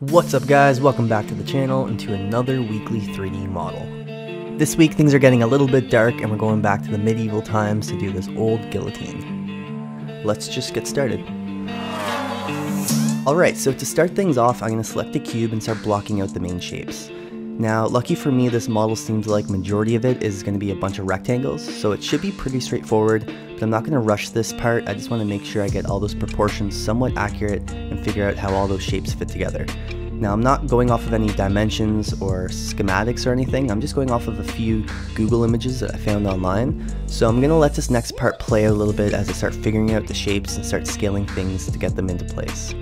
What's up guys, welcome back to the channel and to another weekly 3D model. This week things are getting a little bit dark and we're going back to the medieval times to do this old guillotine. Let's just get started. Alright, so to start things off I'm going to select a cube and start blocking out the main shapes. Now, lucky for me, this model seems like majority of it is going to be a bunch of rectangles, so it should be pretty straightforward, but I'm not going to rush this part, I just want to make sure I get all those proportions somewhat accurate and figure out how all those shapes fit together. Now I'm not going off of any dimensions or schematics or anything, I'm just going off of a few Google images that I found online. So I'm going to let this next part play a little bit as I start figuring out the shapes and start scaling things to get them into place.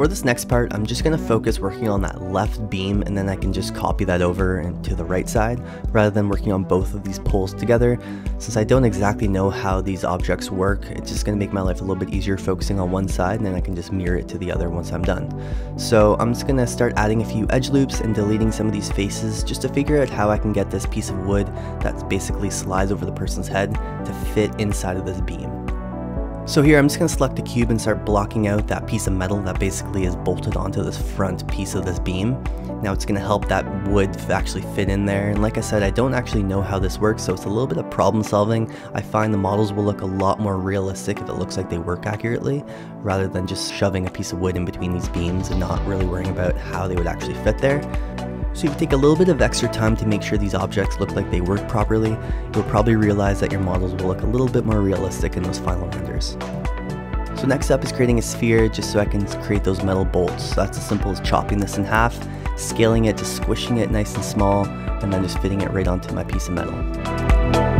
For this next part, I'm just going to focus working on that left beam and then I can just copy that over to the right side rather than working on both of these poles together. Since I don't exactly know how these objects work, it's just going to make my life a little bit easier focusing on one side and then I can just mirror it to the other once I'm done. So I'm just going to start adding a few edge loops and deleting some of these faces just to figure out how I can get this piece of wood that basically slides over the person's head to fit inside of this beam. So here I'm just going to select the cube and start blocking out that piece of metal that basically is bolted onto this front piece of this beam. Now it's going to help that wood actually fit in there and like I said I don't actually know how this works so it's a little bit of problem solving. I find the models will look a lot more realistic if it looks like they work accurately rather than just shoving a piece of wood in between these beams and not really worrying about how they would actually fit there. So if you take a little bit of extra time to make sure these objects look like they work properly, you'll probably realize that your models will look a little bit more realistic in those final renders. So next up is creating a sphere just so I can create those metal bolts. So that's as simple as chopping this in half, scaling it to squishing it nice and small, and then just fitting it right onto my piece of metal.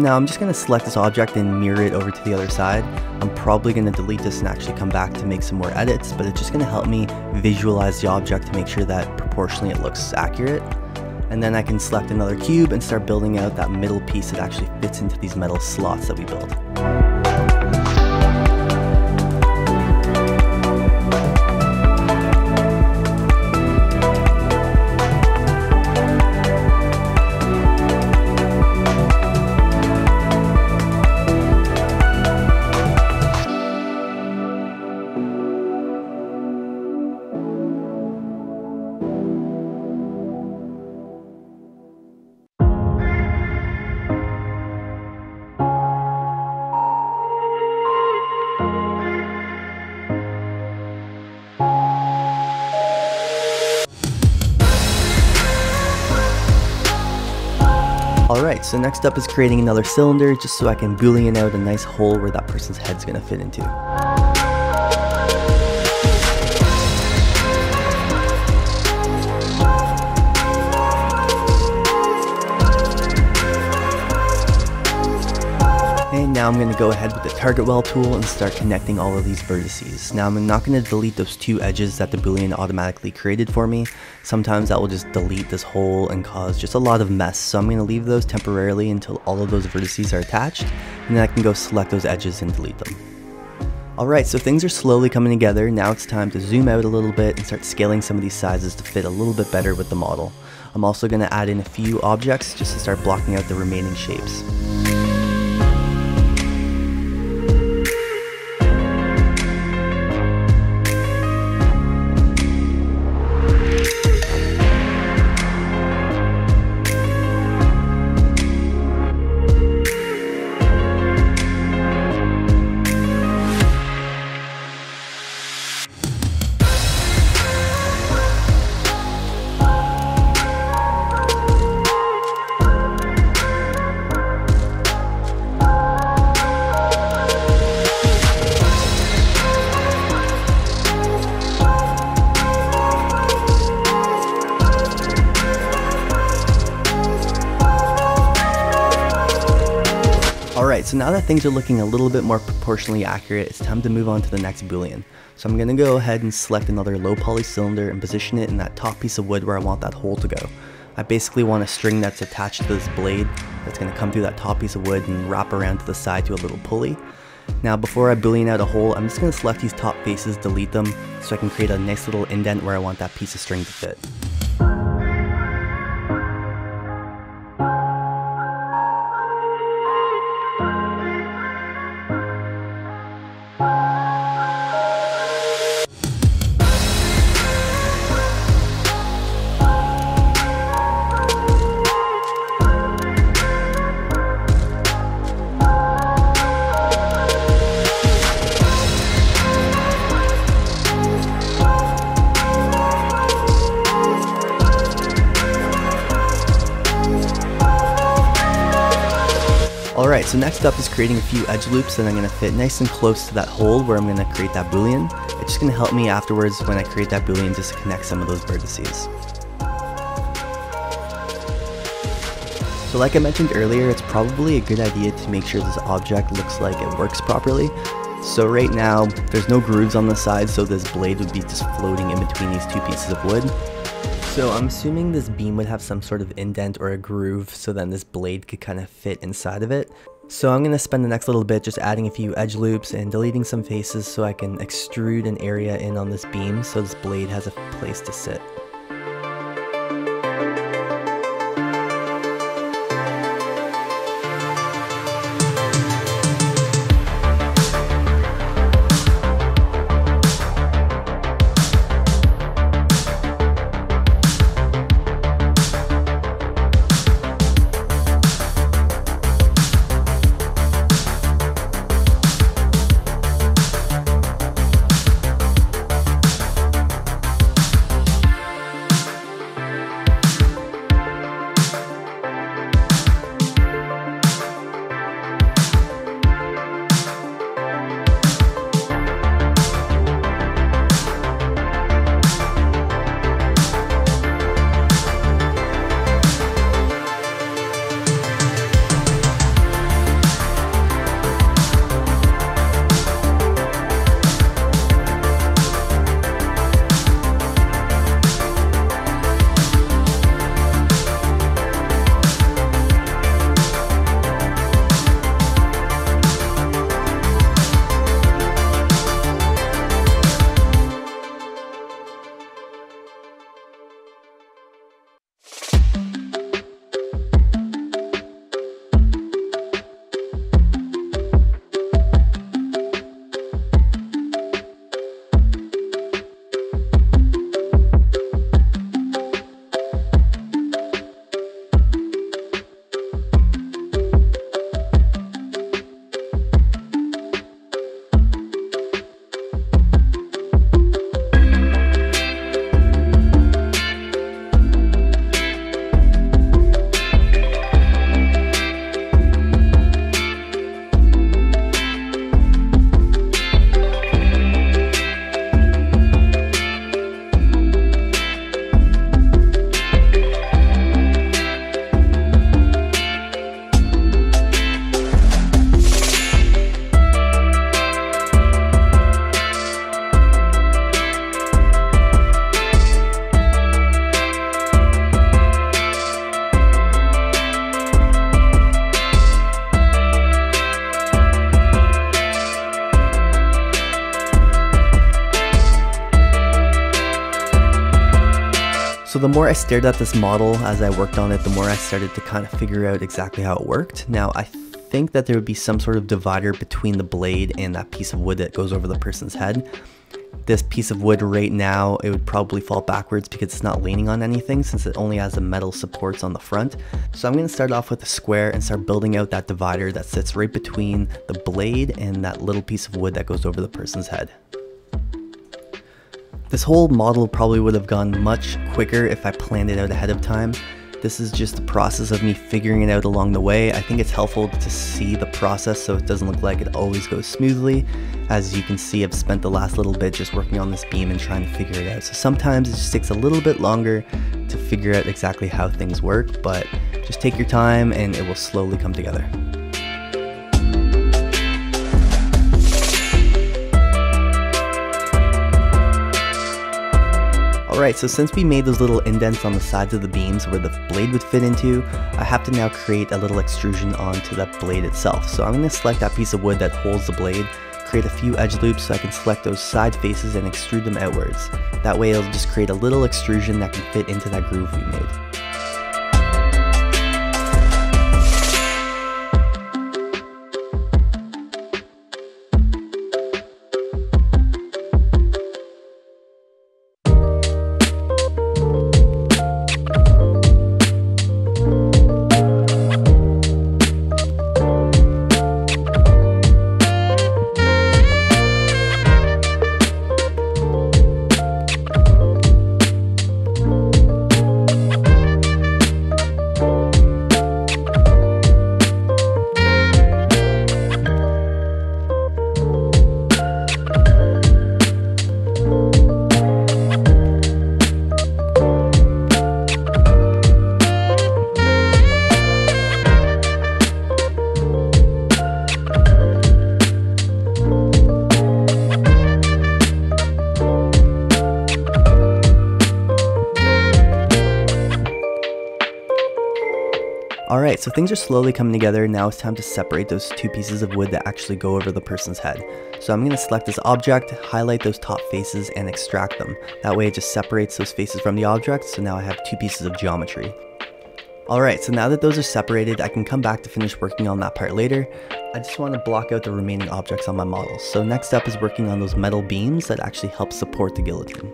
Now I'm just going to select this object and mirror it over to the other side. I'm probably going to delete this and actually come back to make some more edits, but it's just going to help me visualize the object to make sure that proportionally it looks accurate. And then I can select another cube and start building out that middle piece that actually fits into these metal slots that we build. Alright, so next up is creating another cylinder just so I can boolean out a nice hole where that person's head's gonna fit into. Now I'm going to go ahead with the target weld tool and start connecting all of these vertices. Now I'm not going to delete those two edges that the boolean automatically created for me. Sometimes that will just delete this hole and cause just a lot of mess. So I'm going to leave those temporarily until all of those vertices are attached and then I can go select those edges and delete them. Alright, so things are slowly coming together. Now it's time to zoom out a little bit and start scaling some of these sizes to fit a little bit better with the model. I'm also going to add in a few objects just to start blocking out the remaining shapes. So now that things are looking a little bit more proportionally accurate, it's time to move on to the next boolean. So I'm going to go ahead and select another low poly cylinder and position it in that top piece of wood where I want that hole to go. I basically want a string that's attached to this blade that's going to come through that top piece of wood and wrap around to the side to a little pulley. Now before I boolean out a hole, I'm just going to select these top faces, delete them, so I can create a nice little indent where I want that piece of string to fit. Next up is creating a few edge loops that I'm going to fit nice and close to that hole where I'm going to create that boolean. It's just going to help me afterwards when I create that boolean just to connect some of those vertices. So like I mentioned earlier, it's probably a good idea to make sure this object looks like it works properly. So right now, there's no grooves on the side, so this blade would be just floating in between these two pieces of wood. So I'm assuming this beam would have some sort of indent or a groove so then this blade could kind of fit inside of it. So I'm going to spend the next little bit just adding a few edge loops and deleting some faces so I can extrude an area in on this beam so this blade has a place to sit. The more I stared at this model as I worked on it, the more I started to kind of figure out exactly how it worked. Now, I think that there would be some sort of divider between the blade and that piece of wood that goes over the person's head. This piece of wood right now, it would probably fall backwards because it's not leaning on anything since it only has the metal supports on the front. So I'm going to start off with a square and start building out that divider that sits right between the blade and that little piece of wood that goes over the person's head. This whole model probably would have gone much quicker if I planned it out ahead of time. This is just the process of me figuring it out along the way. I think it's helpful to see the process so it doesn't look like it always goes smoothly. As you can see, I've spent the last little bit just working on this beam and trying to figure it out. So sometimes it just takes a little bit longer to figure out exactly how things work, but just take your time and it will slowly come together. Alright, so since we made those little indents on the sides of the beams where the blade would fit into, I have to now create a little extrusion onto that blade itself. So I'm going to select that piece of wood that holds the blade, create a few edge loops so I can select those side faces and extrude them outwards. That way it'll just create a little extrusion that can fit into that groove we made. So things are slowly coming together. Now it's time to separate those two pieces of wood that actually go over the person's head. So I'm going to select this object, highlight those top faces, and extract them. That way it just separates those faces from the object, so now I have two pieces of geometry. Alright, so now that those are separated, I can come back to finish working on that part later. I just want to block out the remaining objects on my model. So next up is working on those metal beams that actually help support the guillotine.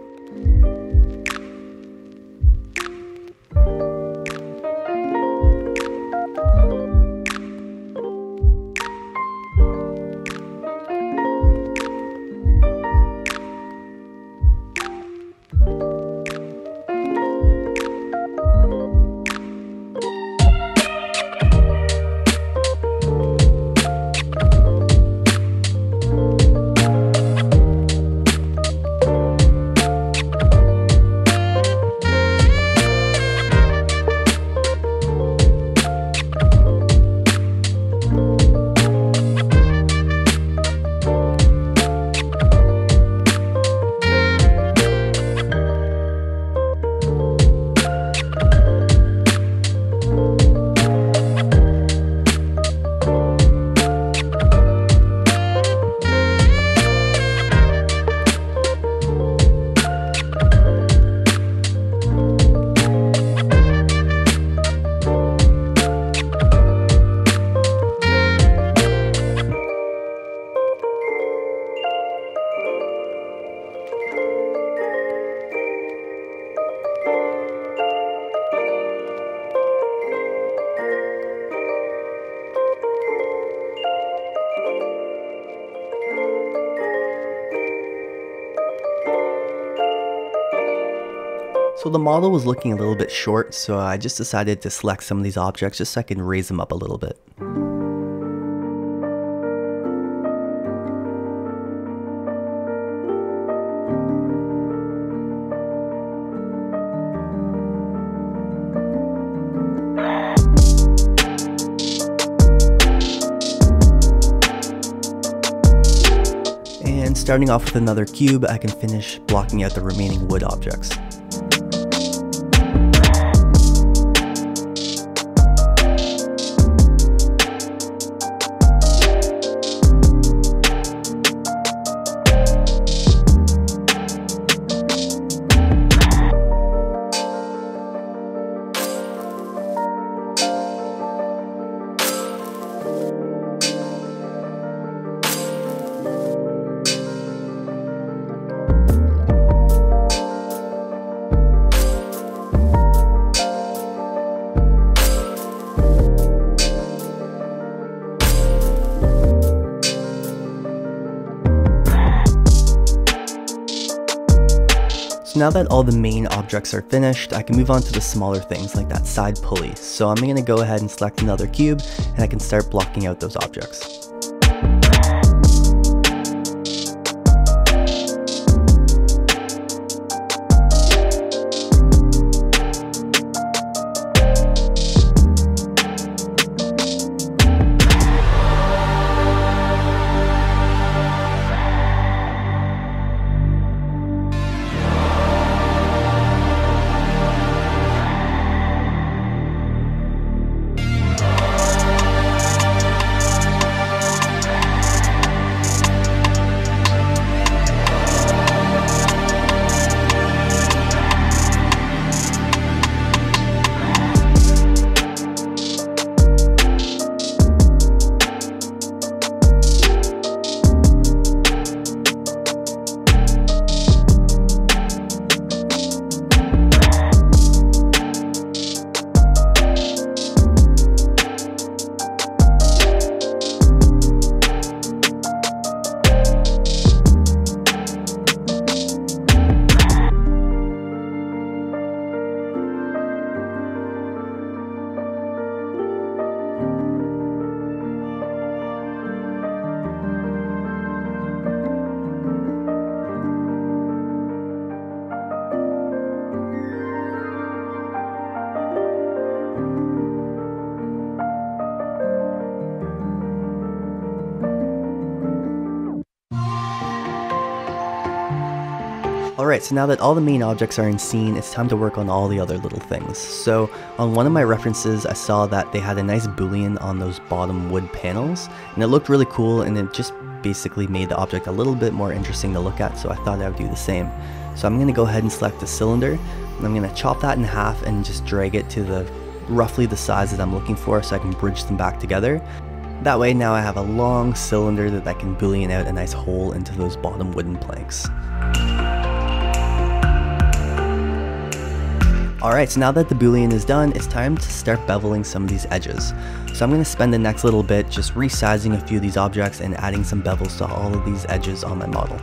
The model was looking a little bit short, so I just decided to select some of these objects just so I can raise them up a little bit. And starting off with another cube, I can finish blocking out the remaining wood objects. Now that all the main objects are finished, I can move on to the smaller things like that side pulley. So I'm gonna go ahead and select another cube and I can start blocking out those objects. So now that all the main objects are in scene, it's time to work on all the other little things. So on one of my references, I saw that they had a nice boolean on those bottom wood panels, and it looked really cool, and it just basically made the object a little bit more interesting to look at, so I thought I would do the same. So I'm going to go ahead and select the cylinder, and I'm going to chop that in half and just drag it to the roughly the size that I'm looking for so I can bridge them back together. That way now I have a long cylinder that I can boolean out a nice hole into those bottom wooden planks. Alright, so now that the boolean is done, it's time to start beveling some of these edges. So I'm going to spend the next little bit just resizing a few of these objects and adding some bevels to all of these edges on my model.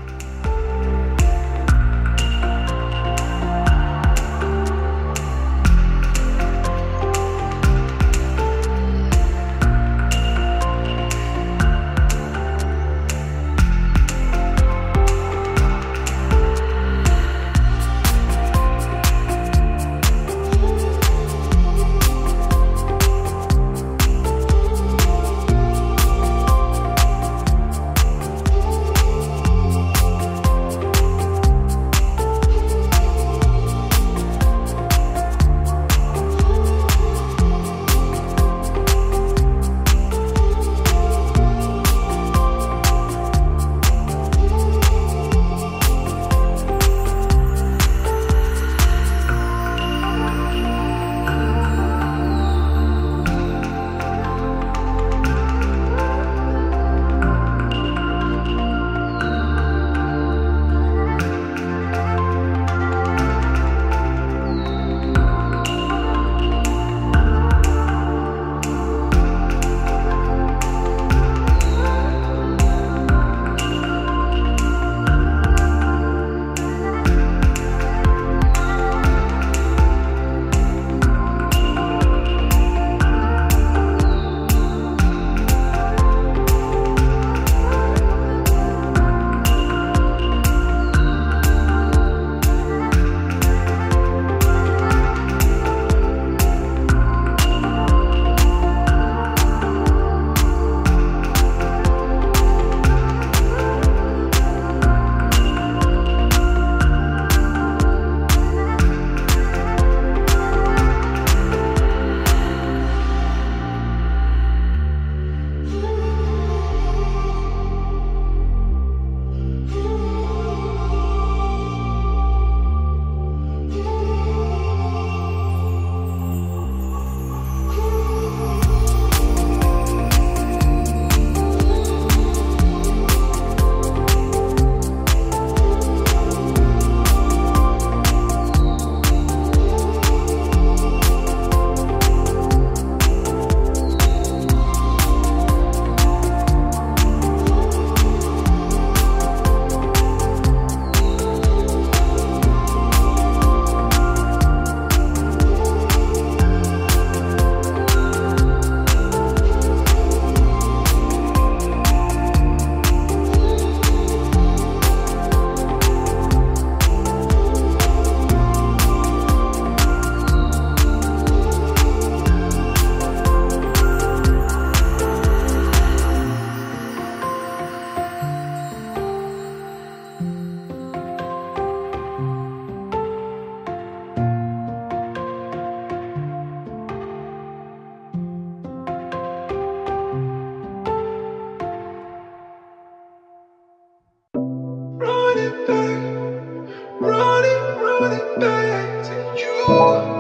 to you.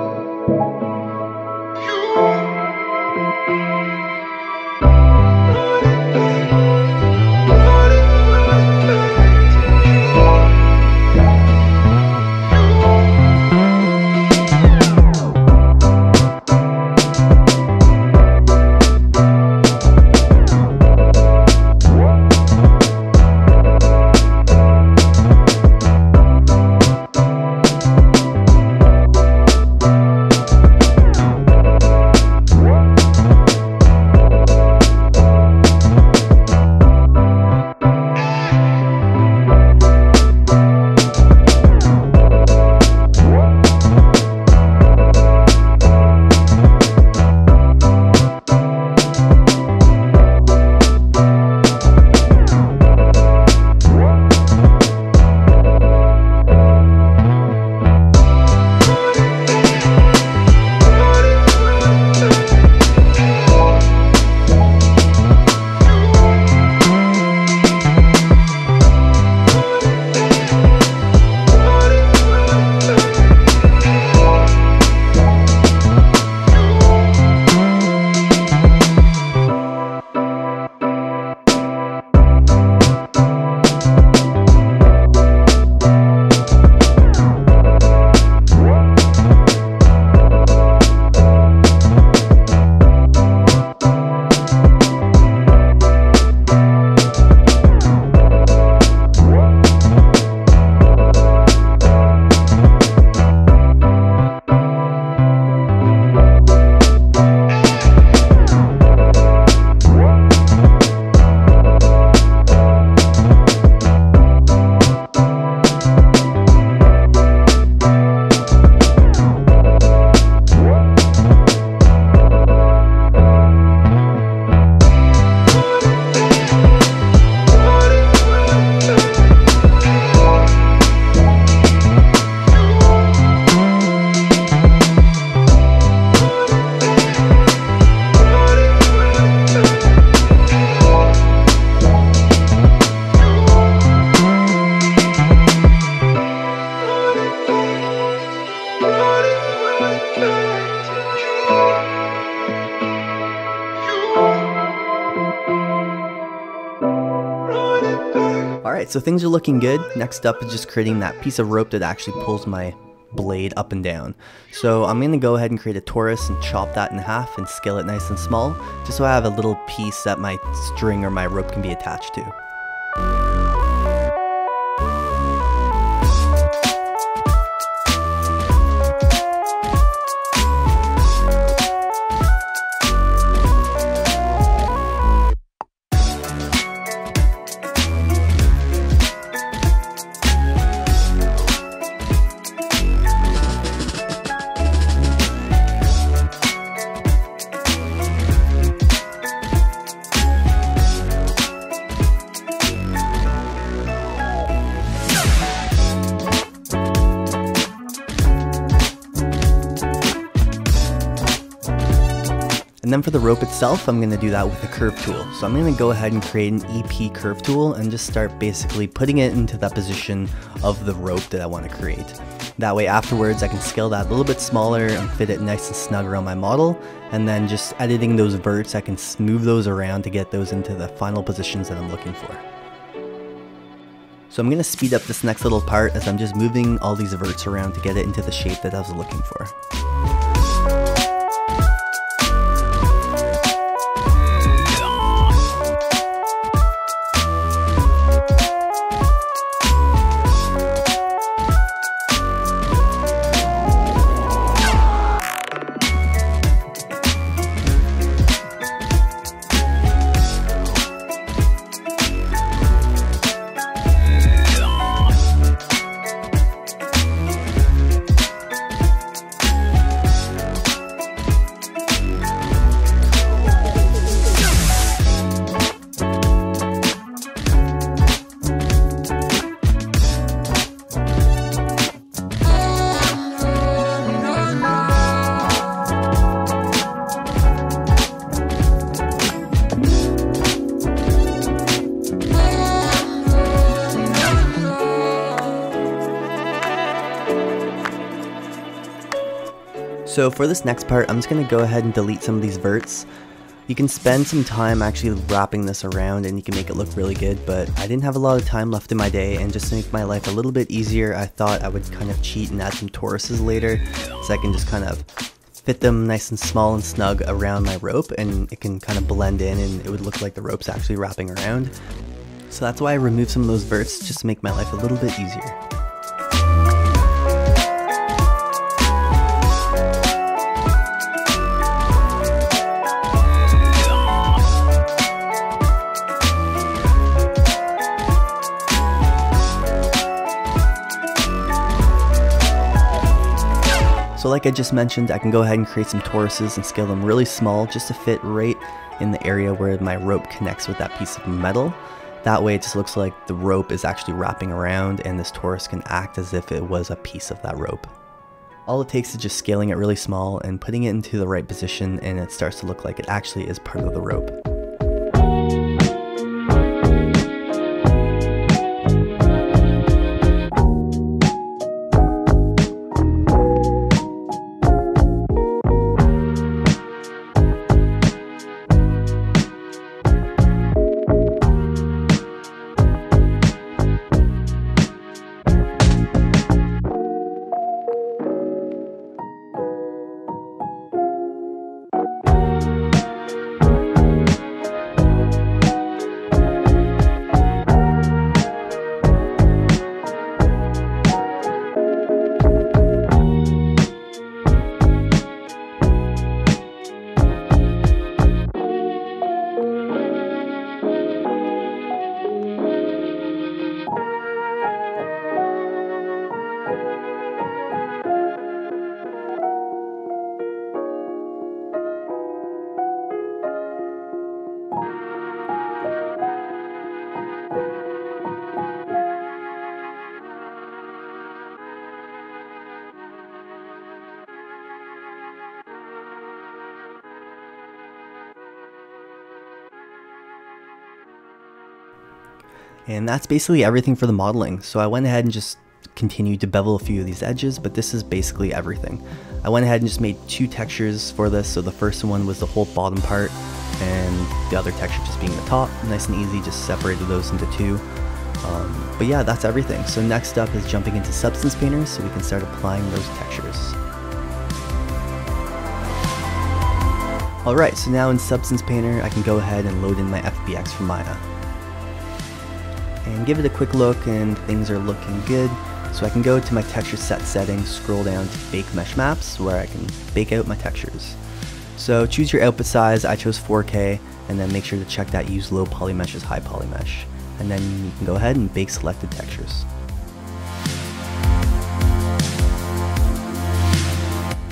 So things are looking good. Next up is just creating that piece of rope that actually pulls my blade up and down. So I'm going to go ahead and create a torus and chop that in half and scale it nice and small, just so I have a little piece that my string or my rope can be attached to. And then for the rope itself, I'm going to do that with a curve tool. So I'm going to go ahead and create an EP curve tool and just start basically putting it into that position of the rope that I want to create. That way afterwards I can scale that a little bit smaller and fit it nice and snug around my model. And then just editing those verts, I can move those around to get those into the final positions that I'm looking for. So I'm going to speed up this next little part as I'm just moving all these verts around to get it into the shape that I was looking for. For this next part, I'm just going to go ahead and delete some of these verts. You can spend some time actually wrapping this around and you can make it look really good, but I didn't have a lot of time left in my day and just to make my life a little bit easier, I thought I would kind of cheat and add some toruses later so I can just kind of fit them nice and small and snug around my rope and it can kind of blend in and it would look like the rope's actually wrapping around. So that's why I removed some of those verts just to make my life a little bit easier. So like I just mentioned, I can go ahead and create some toruses and scale them really small just to fit right in the area where my rope connects with that piece of metal. That way it just looks like the rope is actually wrapping around and this torus can act as if it was a piece of that rope. All it takes is just scaling it really small and putting it into the right position and it starts to look like it actually is part of the rope. That's basically everything for the modeling. So I went ahead and just continued to bevel a few of these edges, but this is basically everything. I went ahead and just made two textures for this. So the first one was the whole bottom part and the other texture just being the top. Nice and easy, just separated those into two. Um, but yeah, that's everything. So next up is jumping into Substance Painter so we can start applying those textures. Alright, so now in Substance Painter I can go ahead and load in my FBX from Maya. And give it a quick look and things are looking good. So I can go to my texture set settings, scroll down to bake mesh maps where I can bake out my textures. So choose your output size, I chose 4K, and then make sure to check that use low poly mesh as high poly mesh. And then you can go ahead and bake selected textures.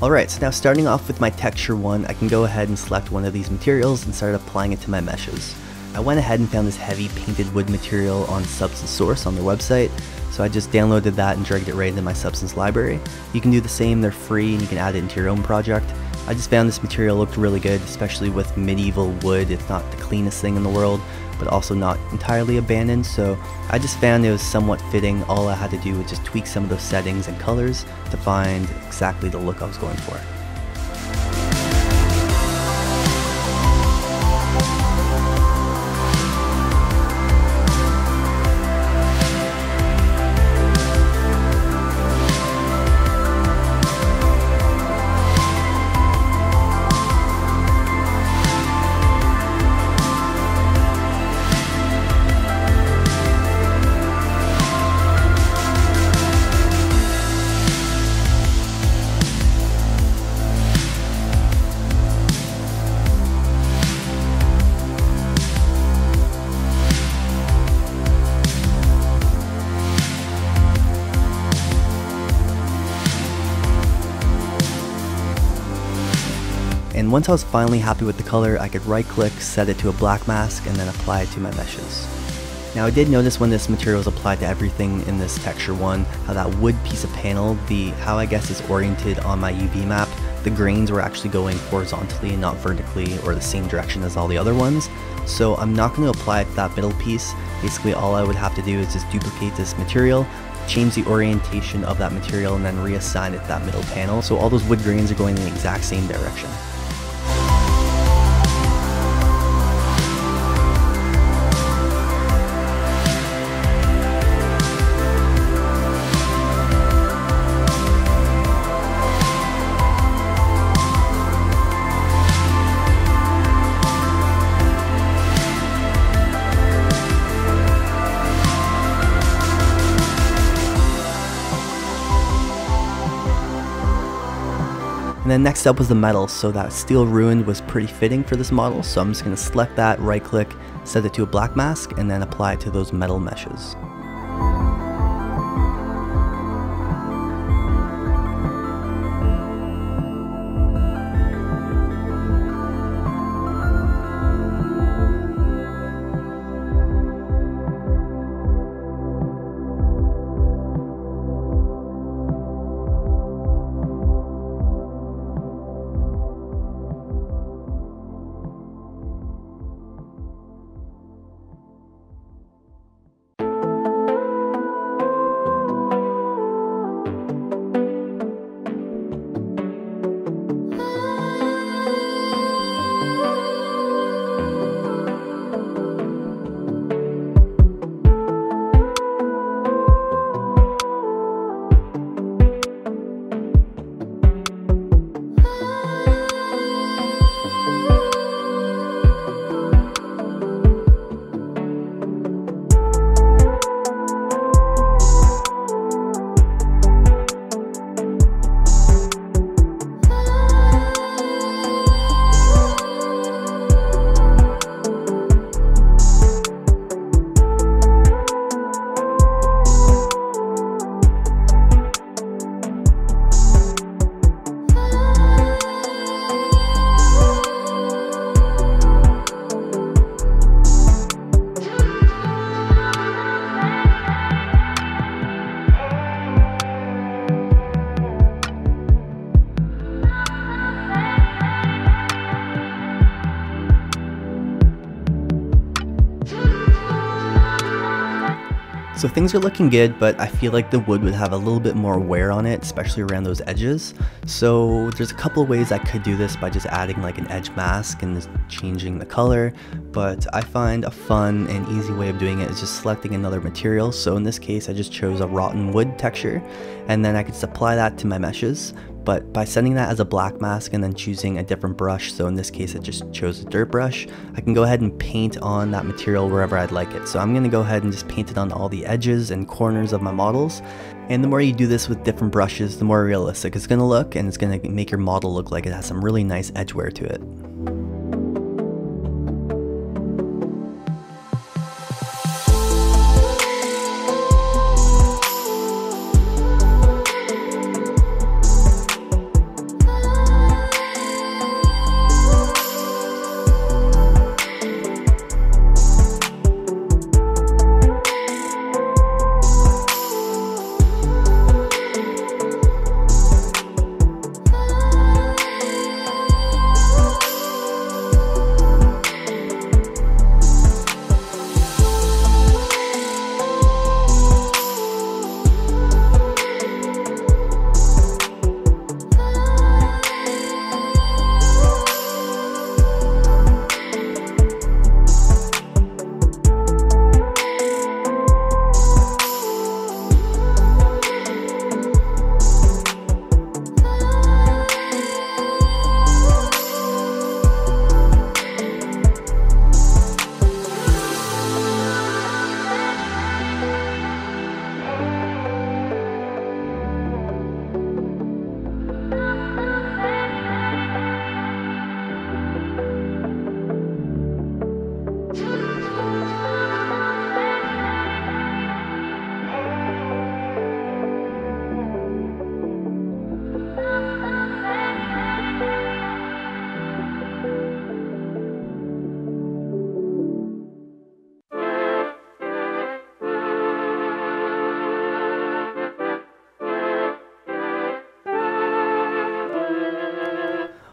Alright, so now starting off with my texture one, I can go ahead and select one of these materials and start applying it to my meshes. I went ahead and found this heavy painted wood material on Substance Source on their website, so I just downloaded that and dragged it right into my Substance library. You can do the same, they're free and you can add it into your own project. I just found this material looked really good, especially with medieval wood. It's not the cleanest thing in the world, but also not entirely abandoned, so I just found it was somewhat fitting. All I had to do was just tweak some of those settings and colors to find exactly the look I was going for. Once I was finally happy with the color, I could right click, set it to a black mask, and then apply it to my meshes. Now I did notice when this material was applied to everything in this texture one, how that wood piece of panel, the how I guess is oriented on my UV map, the grains were actually going horizontally and not vertically or the same direction as all the other ones. So I'm not going to apply it to that middle piece. Basically all I would have to do is just duplicate this material, change the orientation of that material and then reassign it to that middle panel. So all those wood grains are going in the exact same direction. And then next up was the metal, so that steel ruined was pretty fitting for this model, so I'm just going to select that, right click, set it to a black mask, and then apply it to those metal meshes. Things are looking good, but I feel like the wood would have a little bit more wear on it, especially around those edges. So there's a couple of ways I could do this by just adding like an edge mask and changing the color, but I find a fun and easy way of doing it is just selecting another material. So in this case, I just chose a rotten wood texture, and then I could apply that to my meshes but by setting that as a black mask and then choosing a different brush, so in this case I just chose a dirt brush, I can go ahead and paint on that material wherever I'd like it. So I'm going to go ahead and just paint it on all the edges and corners of my models. And the more you do this with different brushes, the more realistic it's going to look and it's going to make your model look like it has some really nice edge wear to it.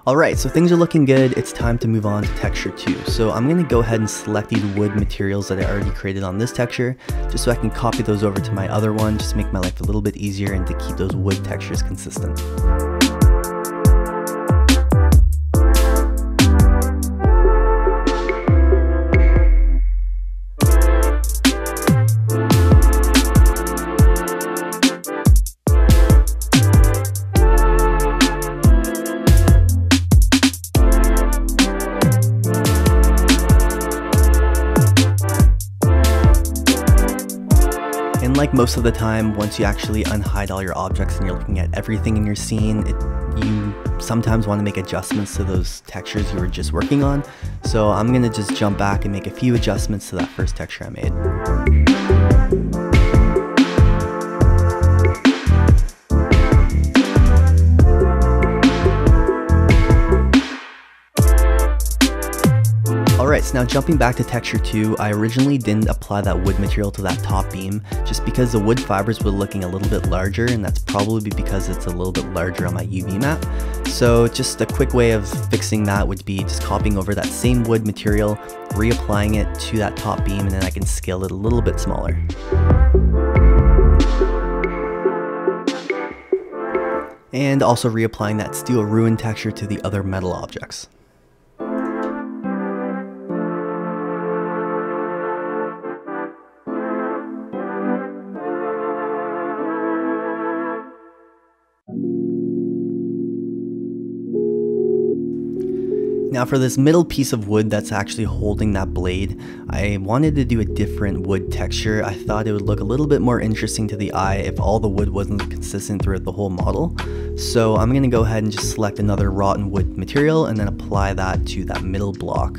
Alright, so things are looking good, it's time to move on to texture 2. So I'm going to go ahead and select these wood materials that I already created on this texture, just so I can copy those over to my other one, just to make my life a little bit easier and to keep those wood textures consistent. Most of the time, once you actually unhide all your objects and you're looking at everything in your scene, it, you sometimes want to make adjustments to those textures you were just working on. So I'm going to just jump back and make a few adjustments to that first texture I made. Now jumping back to texture 2, I originally didn't apply that wood material to that top beam, just because the wood fibers were looking a little bit larger, and that's probably because it's a little bit larger on my UV map. So just a quick way of fixing that would be just copying over that same wood material, reapplying it to that top beam, and then I can scale it a little bit smaller. And also reapplying that steel ruin texture to the other metal objects. Now for this middle piece of wood that's actually holding that blade, I wanted to do a different wood texture. I thought it would look a little bit more interesting to the eye if all the wood wasn't consistent throughout the whole model. So I'm going to go ahead and just select another rotten wood material and then apply that to that middle block.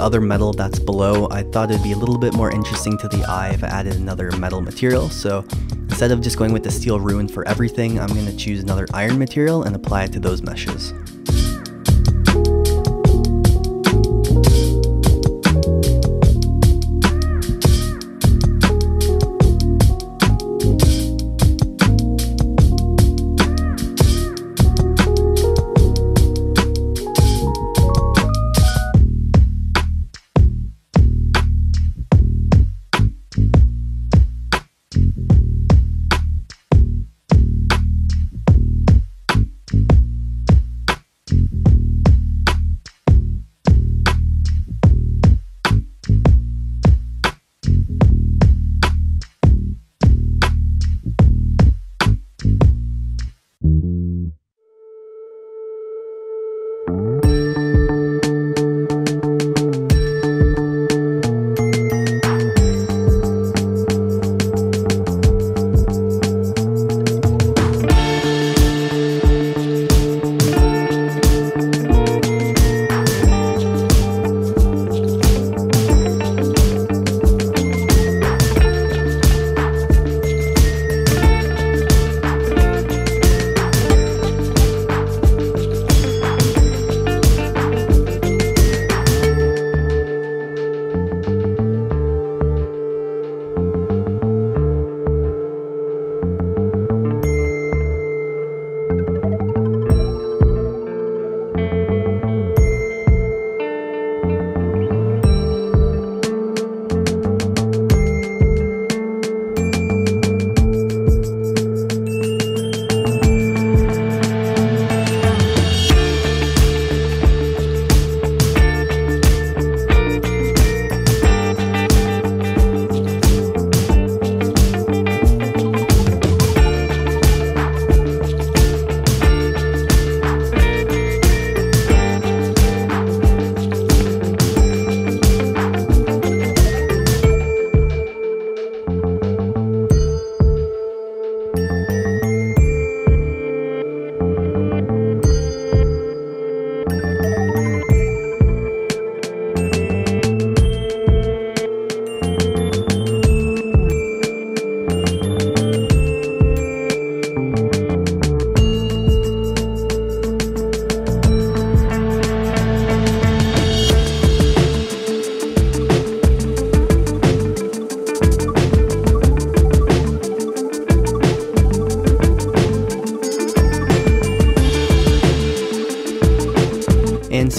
The other metal that's below. I thought it'd be a little bit more interesting to the eye if I added another metal material. So instead of just going with the steel ruined for everything, I'm going to choose another iron material and apply it to those meshes.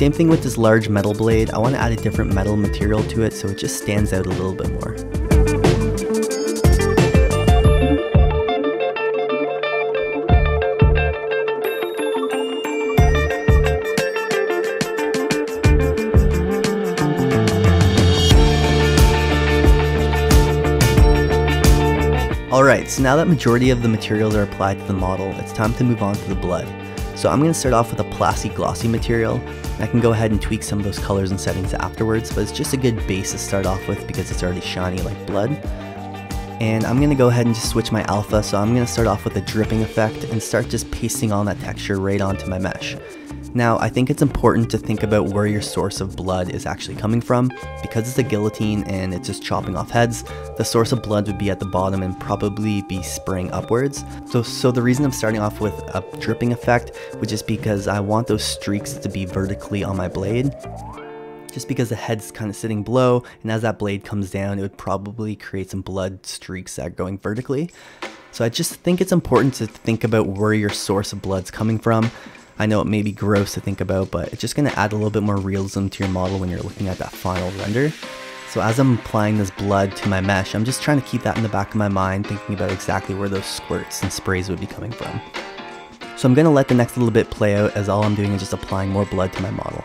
Same thing with this large metal blade, I want to add a different metal material to it so it just stands out a little bit more. Alright, so now that majority of the materials are applied to the model, it's time to move on to the blood. So I'm going to start off with a plastic glossy material. I can go ahead and tweak some of those colors and settings afterwards, but it's just a good base to start off with because it's already shiny like blood. And I'm to go ahead and just switch my alpha, so I'm to start off with a dripping effect and start just pasting on that texture right onto my mesh. Now, I think it's important to think about where your source of blood is actually coming from. Because it's a guillotine and it's just chopping off heads, the source of blood would be at the bottom and probably be spraying upwards. So, so the reason I'm starting off with a dripping effect would just because I want those streaks to be vertically on my blade just because the head's kind of sitting below and as that blade comes down it would probably create some blood streaks that are going vertically. So I just think it's important to think about where your source of blood's coming from. I know it may be gross to think about, but it's just going to add a little bit more realism to your model when you're looking at that final render. So as I'm applying this blood to my mesh, I'm just trying to keep that in the back of my mind, thinking about exactly where those squirts and sprays would be coming from. So I'm going to let the next little bit play out as all I'm doing is just applying more blood to my model.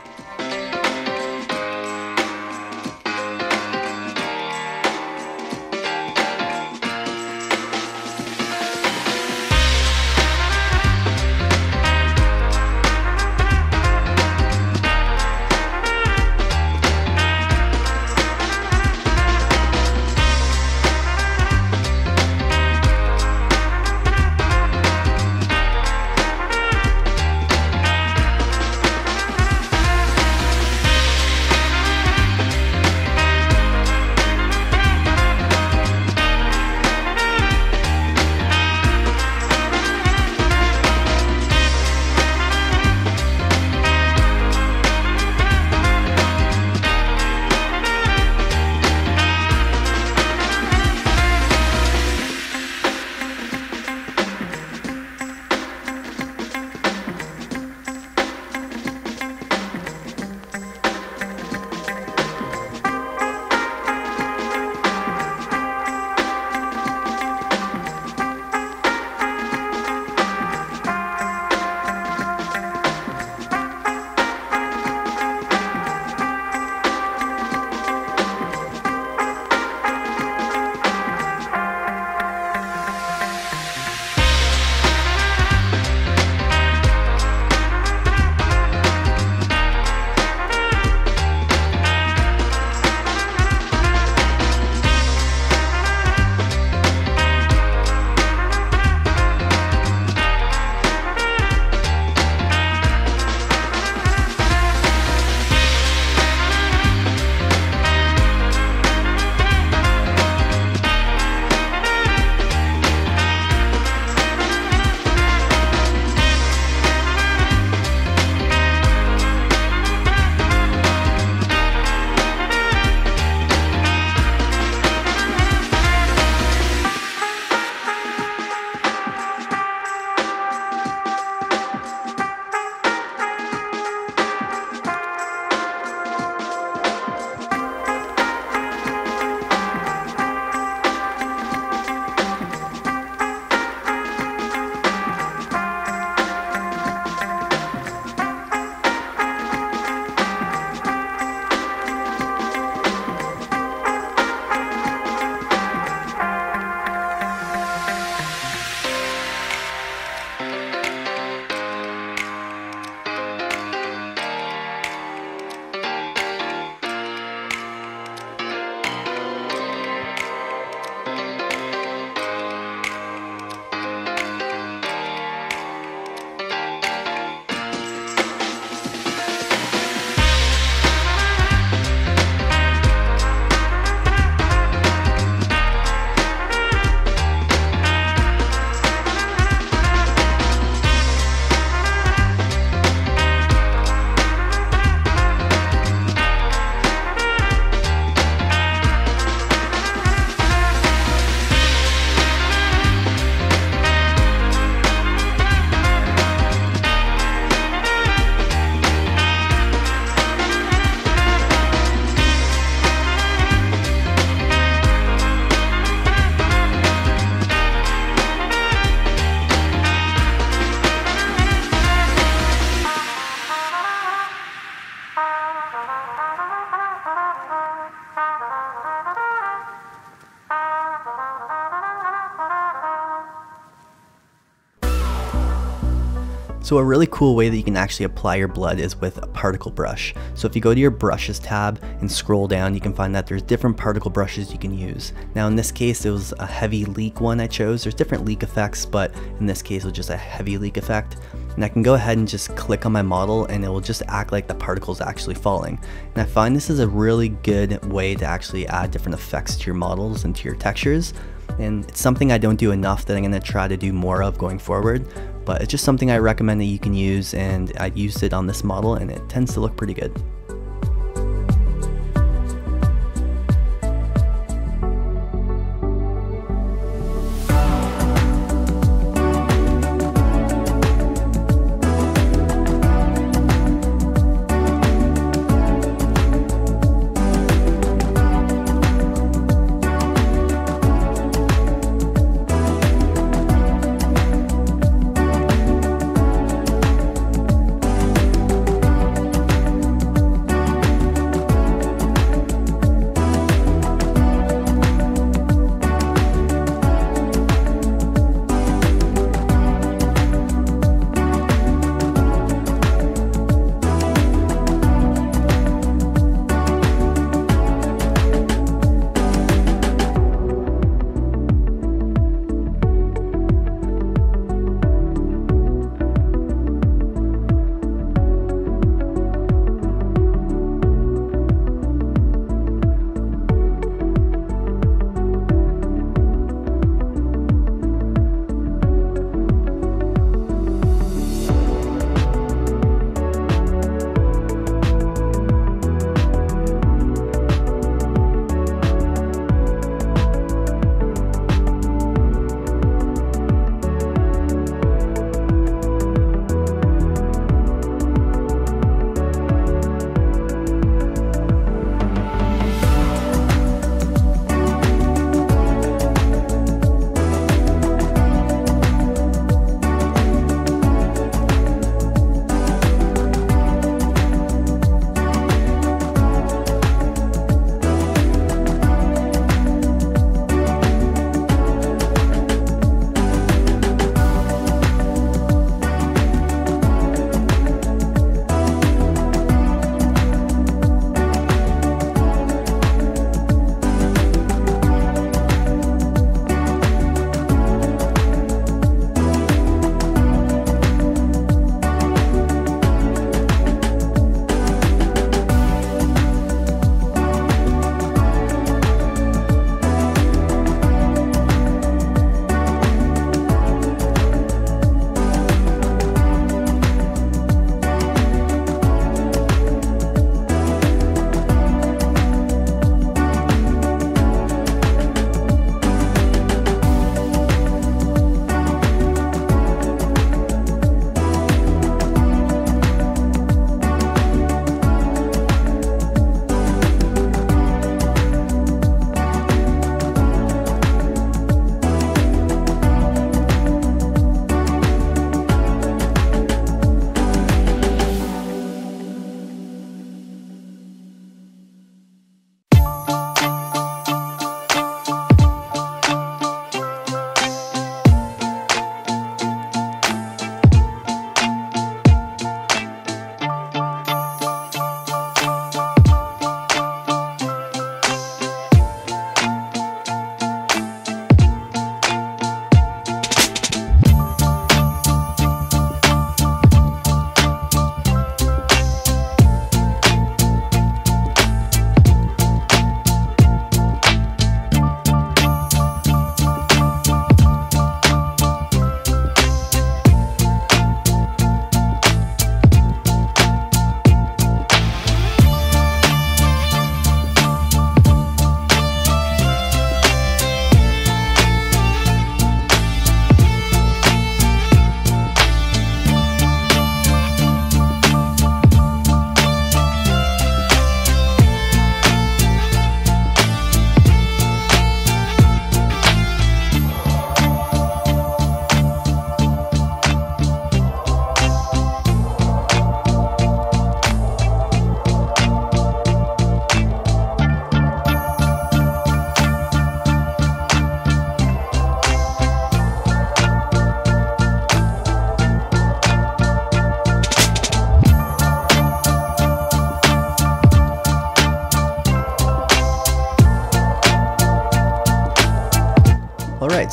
So a really cool way that you can actually apply your blood is with a particle brush. So if you go to your brushes tab and scroll down, you can find that there's different particle brushes you can use. Now in this case, it was a heavy leak one I chose. There's different leak effects, but in this case, it was just a heavy leak effect. And I can go ahead and just click on my model and it will just act like the particle's actually falling. And I find this is a really good way to actually add different effects to your models and to your textures and it's something I don't do enough that I'm going to try to do more of going forward, but it's just something I recommend that you can use and I used it on this model and it tends to look pretty good.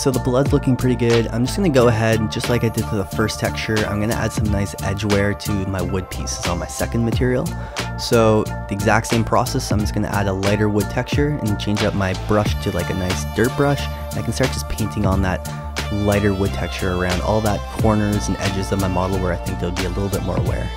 So the blood's looking pretty good. I'm just to go ahead, just like I did to the first texture, I'm to add some nice edge wear to my wood pieces on my second material. So the exact same process, I'm just to add a lighter wood texture and change up my brush to like a nice dirt brush. And I can start just painting on that lighter wood texture around all that corners and edges of my model where I think there'll be a little bit more wear.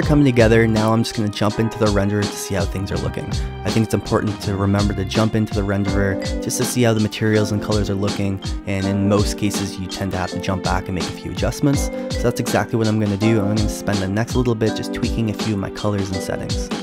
Are coming together, now I'm just going to jump into the renderer to see how things are looking. I think it's important to remember to jump into the renderer just to see how the materials and colors are looking, and in most cases you tend to have to jump back and make a few adjustments. So that's exactly what I'm going to do. I'm going to spend the next little bit just tweaking a few of my colors and settings.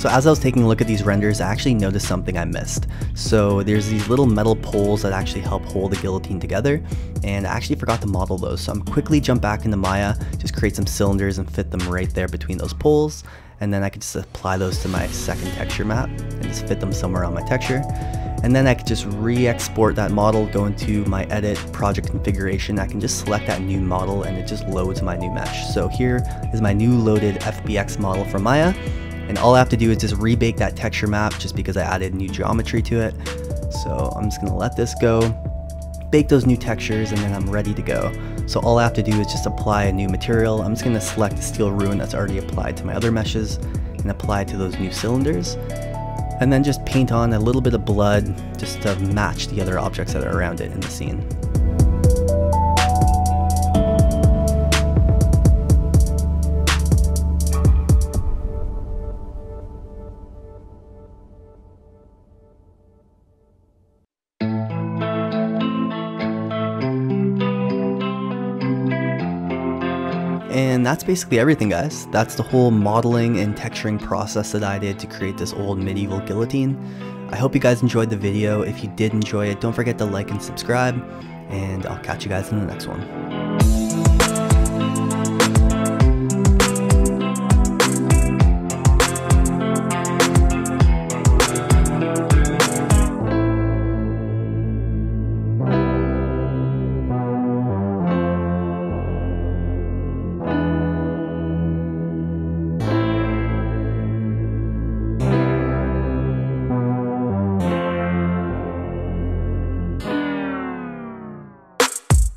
So as I was taking a look at these renders, I actually noticed something I missed. So there's these little metal poles that actually help hold the guillotine together, and I actually forgot to model those. So I'm quickly jump back into Maya, just create some cylinders and fit them right there between those poles, and then I can just apply those to my second texture map and just fit them somewhere on my texture. And then I could just re-export that model, go into my edit project configuration. I can just select that new model and it just loads my new mesh. So here is my new loaded FBX model from Maya. And all I have to do is just rebake that texture map just because I added new geometry to it. So I'm just gonna let this go, bake those new textures, and then I'm ready to go. So all I have to do is just apply a new material. I'm just gonna select the steel ruin that's already applied to my other meshes and apply it to those new cylinders and then just paint on a little bit of blood just to match the other objects that are around it in the scene. And that's basically everything guys. That's the whole modeling and texturing process that I did to create this old medieval guillotine. I hope you guys enjoyed the video. If you did enjoy it, don't forget to like and subscribe, and I'll catch you guys in the next one.